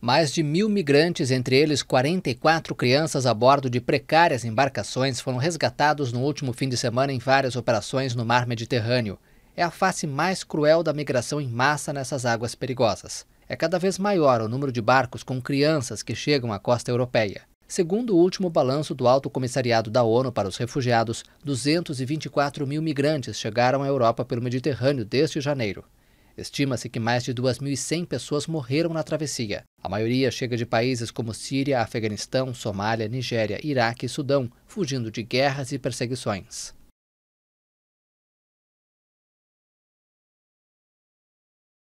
Mais de mil migrantes, entre eles 44 crianças a bordo de precárias embarcações, foram resgatados no último fim de semana em várias operações no mar Mediterrâneo. É a face mais cruel da migração em massa nessas águas perigosas. É cada vez maior o número de barcos com crianças que chegam à costa europeia. Segundo o último balanço do Alto Comissariado da ONU para os Refugiados, 224 mil migrantes chegaram à Europa pelo Mediterrâneo desde janeiro. Estima-se que mais de 2.100 pessoas morreram na travessia. A maioria chega de países como Síria, Afeganistão, Somália, Nigéria, Iraque e Sudão, fugindo de guerras e perseguições.